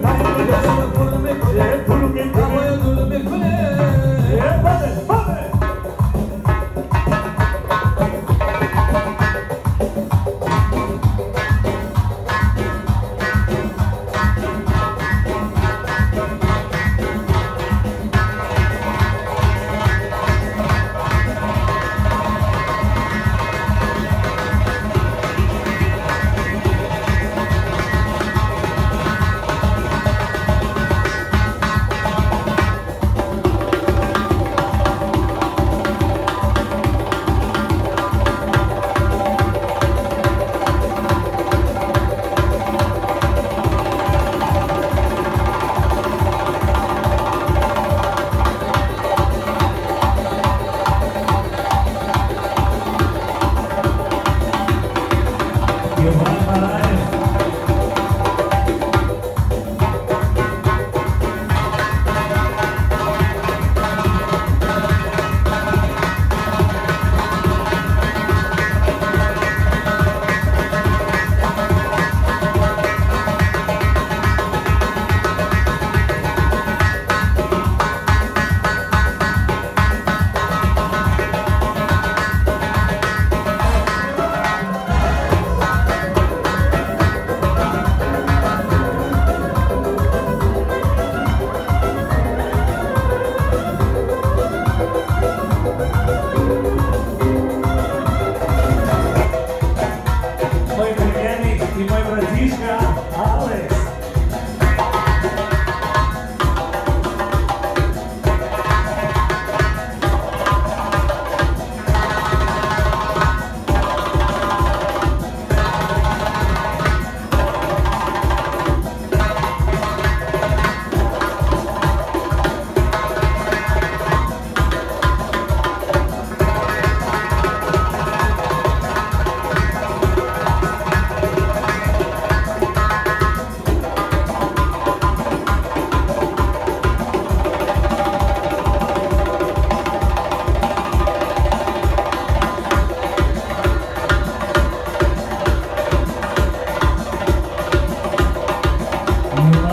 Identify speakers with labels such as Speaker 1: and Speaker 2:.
Speaker 1: Vamos, vamos. Thank